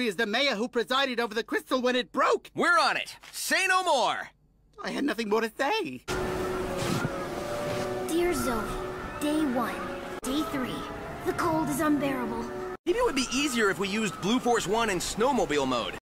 is the mayor who presided over the crystal when it broke. We're on it. Say no more. I had nothing more to say. Dear Zoe, day one, day three. The cold is unbearable. Maybe it would be easier if we used Blue Force 1 in snowmobile mode.